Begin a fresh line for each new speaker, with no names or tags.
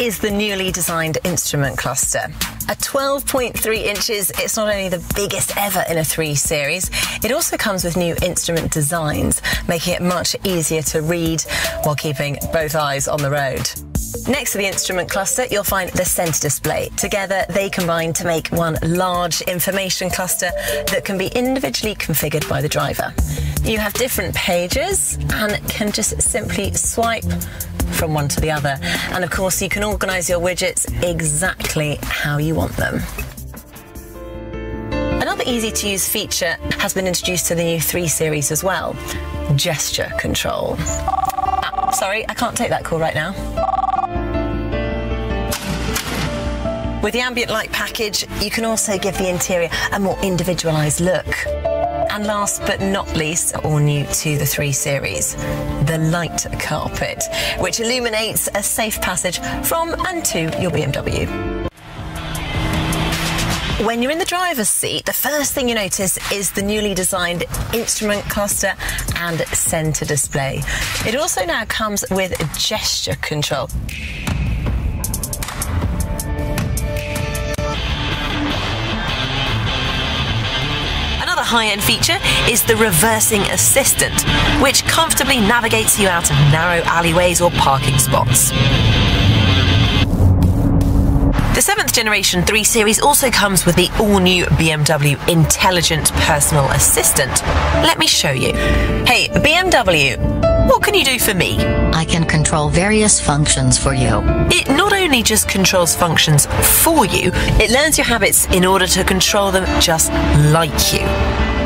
Is the newly designed instrument cluster. At 12.3 inches, it's not only the biggest ever in a 3 Series, it also comes with new instrument designs, making it much easier to read while keeping both eyes on the road. Next to the instrument cluster, you'll find the centre display. Together, they combine to make one large information cluster that can be individually configured by the driver. You have different pages and can just simply swipe from one to the other. And of course, you can organise your widgets exactly how you want them. Another easy to use feature has been introduced to the new 3 Series as well gesture control. Ah, sorry, I can't take that call right now. With the ambient light package, you can also give the interior a more individualised look. And last but not least, all new to the 3 Series, the light carpet, which illuminates a safe passage from and to your BMW. When you're in the driver's seat, the first thing you notice is the newly designed instrument cluster and centre display. It also now comes with gesture control. High-end feature is the reversing assistant, which comfortably navigates you out of narrow alleyways or parking spots. The 7th generation 3 Series also comes with the all-new BMW Intelligent Personal Assistant. Let me show you. Hey, BMW, what can you do for me?
I can control various functions for you.
It not only just controls functions for you, it learns your habits in order to control them just like you.